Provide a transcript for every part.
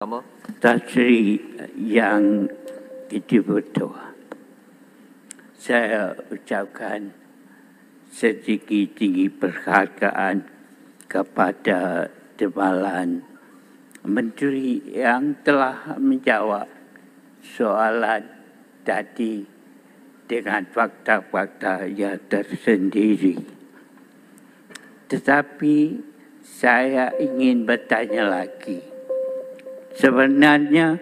Sama. Tatri yang dibutuh. Saya ucapkan setinggi-tinggi perhargaan kepada Timbalan Menteri yang telah menjawab soalan tadi dengan fakta-fakta yang tersendiri. Tetapi saya ingin bertanya lagi. Sebenarnya,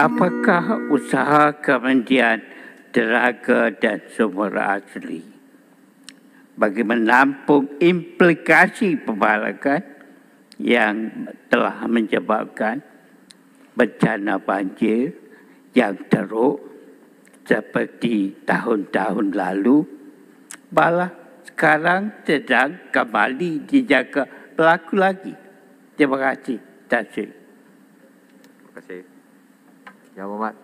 apakah usaha Kementerian Tenaga dan Sumber Asli bagi menampung implikasi pembalakan yang telah menyebabkan bencana banjir yang teruk seperti tahun-tahun lalu malah sekarang sedang kembali dijaga berlaku lagi. Terima kasih. Terima kasih. Terima kasih. Yang Muhammad.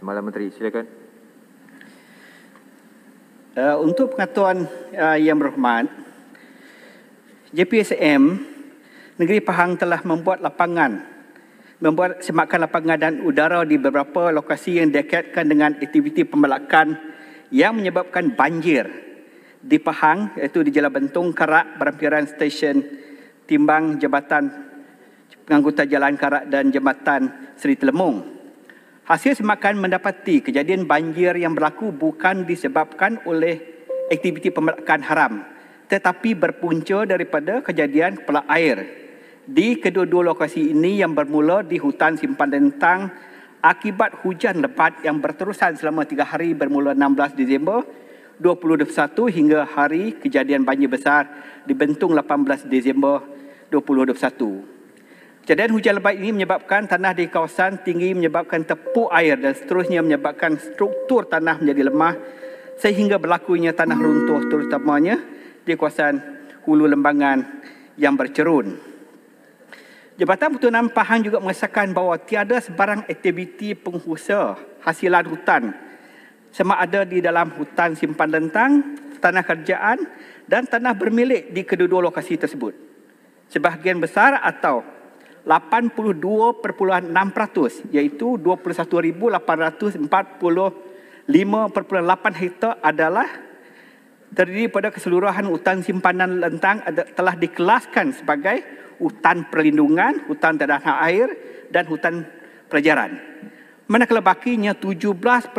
Timbalan Menteri, silakan. Uh, untuk pengetahuan uh, yang berhormat, JPSM Negeri Pahang telah membuat lapangan, membuat semakan lapangan dan udara di beberapa lokasi yang dikaitkan dengan aktiviti pembelakan yang menyebabkan banjir di Pahang iaitu di Jalan Bentung, Karak, Berampiran Stesen, Timbang, Jabatan Pengangkutan Jalan Karak dan Jambatan Seri Telemung. Hasil semakan mendapati kejadian banjir yang berlaku bukan disebabkan oleh aktiviti pembelakan haram tetapi berpunca daripada kejadian kepala air di kedua-dua lokasi ini yang bermula di hutan simpan dentang akibat hujan lebat yang berterusan selama tiga hari bermula 16 Disember 2021 hingga hari kejadian banjir besar di Bentung 18 Disember 2021. Kejadian hujan lebat ini menyebabkan tanah di kawasan tinggi menyebabkan tepuk air dan seterusnya menyebabkan struktur tanah menjadi lemah sehingga berlakunya tanah runtuh terutamanya di kawasan hulu lembangan yang bercerun. Jabatan Pertunan Pahang juga mengesahkan bahawa tiada sebarang aktiviti pengusaha hasilan hutan sama ada di dalam hutan simpan lentang, tanah kerjaan dan tanah bermilik di kedua-dua lokasi tersebut. Sebahagian besar atau 82.6% iaitu 21,845.8 hektar adalah terdiri pada keseluruhan hutan simpanan lentang telah dikelaskan sebagai hutan perlindungan, hutan tanah air dan hutan pelajaran. Manakala bakinya 17.3%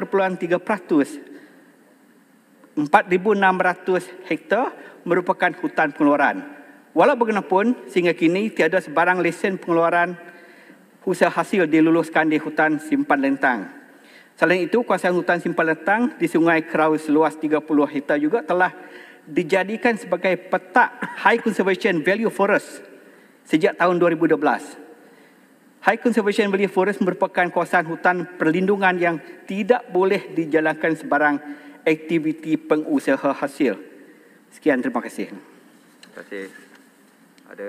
4,600 hektar merupakan hutan pengeluaran. Walau bagaimanapun, sehingga kini tiada sebarang lesen pengeluaran usaha hasil diluluskan di hutan simpan lentang. Selain itu, kawasan hutan simpan lentang di Sungai Kerau seluas 30 hektar juga telah dijadikan sebagai petak High Conservation Value Forest sejak tahun 2012. High Conservation Value Forest merupakan kawasan hutan perlindungan yang tidak boleh dijalankan sebarang aktiviti pengusaha hasil. Sekian, terima kasih. Terima kasih. Ada